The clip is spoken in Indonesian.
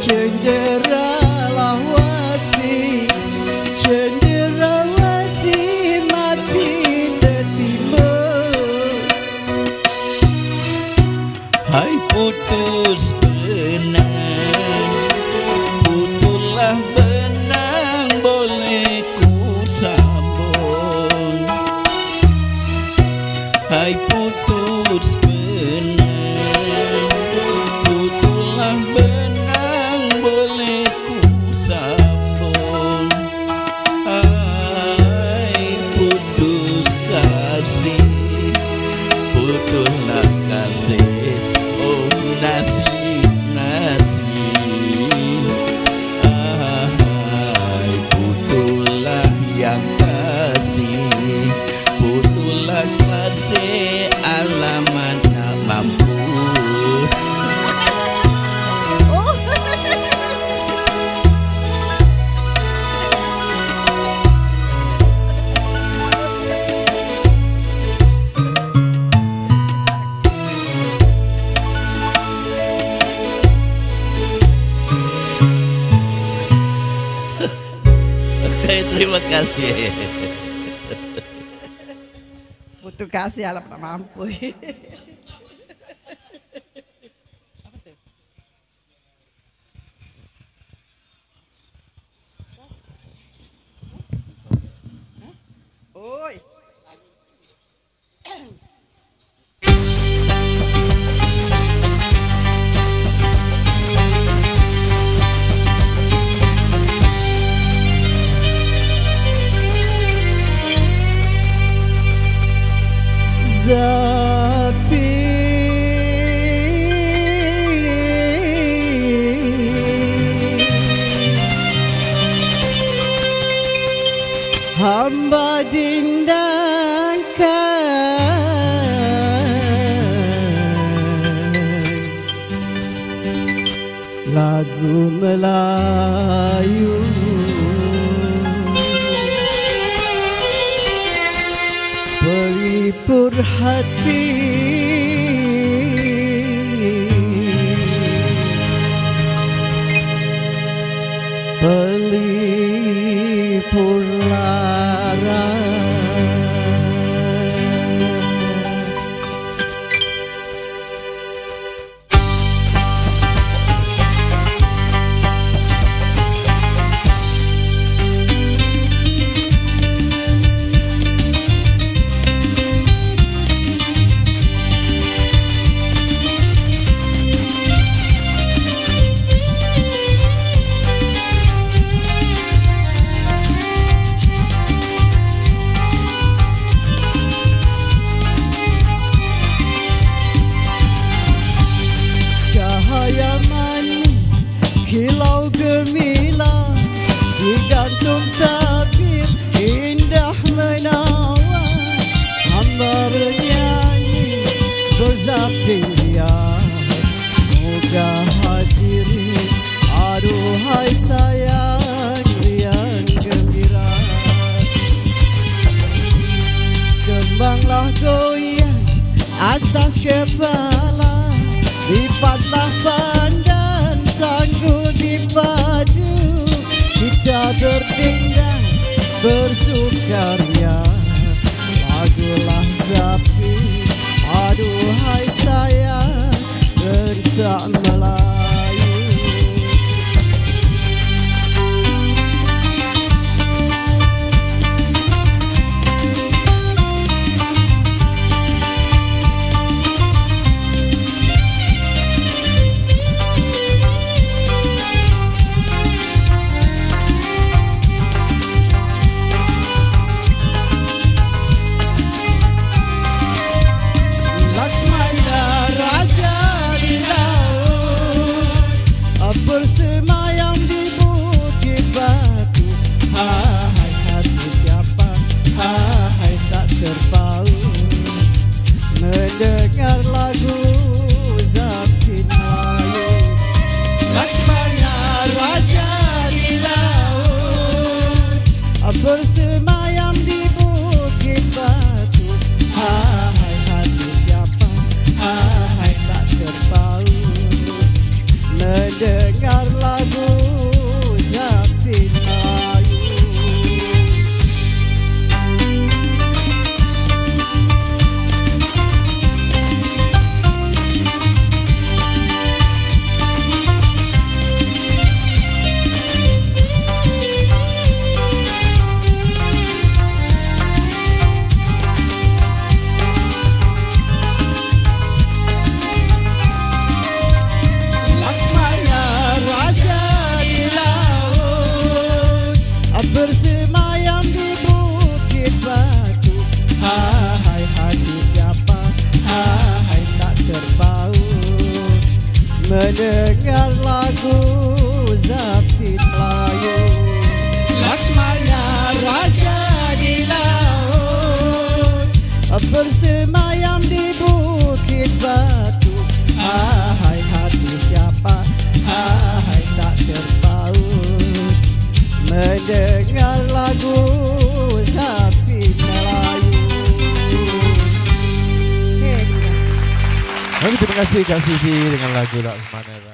Cenderawasi Cenderawasi mati detiba Hai putus benang Putulah benang itu kasih alam mampu. hamba dindangkan lagu Melayu. berhati Kilau gemilang Digantung tak bertindak bersukaria Lagulah sapi, aduhai saya Derita melah the girl. mendengar lagu Zabti Melayu. Laksmana Raja di laut. Bersemayam kasih kasih di dengan lagu Lakmanera.